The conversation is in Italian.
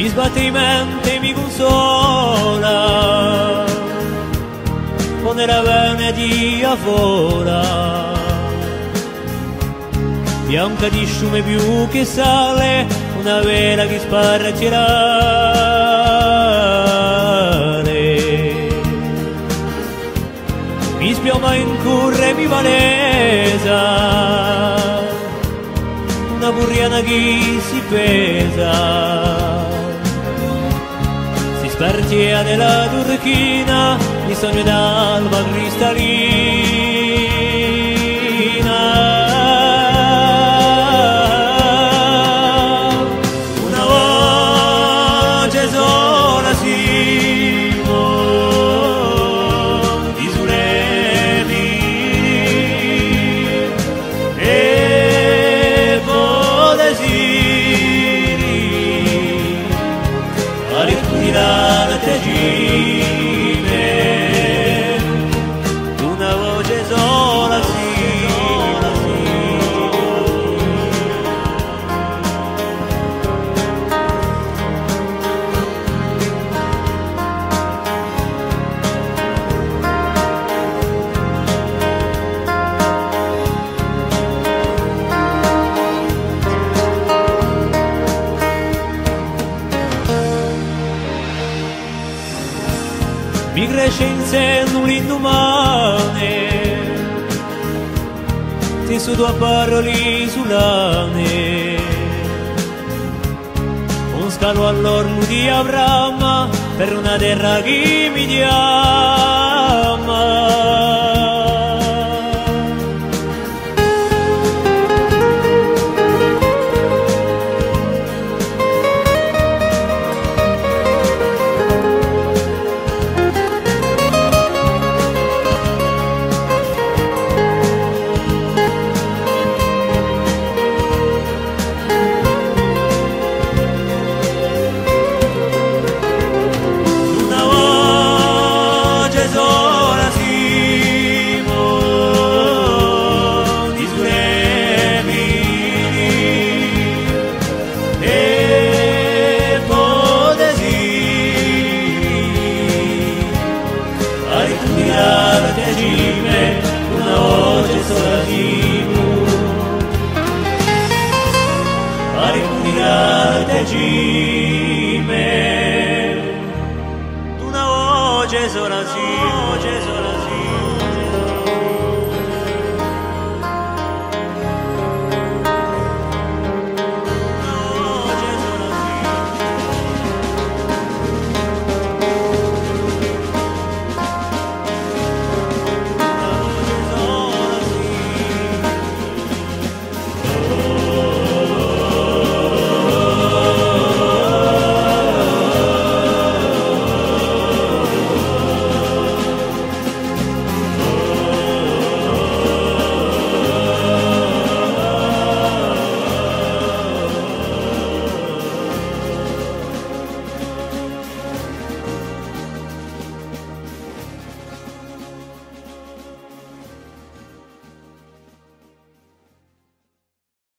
mi sbatte in mente mi consola con la vene di afora bianca di sciume più che sale una vera che spargerare mi spioma in curre mi valesa una burriana che si pesa si spargia nella turchina di sogno d'alba cristallina mi cresce in seno l'indomani ti su tua paroli sulane un scalo all'orlo di Abramo per una terra che mi chiama regime. D'una voce sola sì, voce sola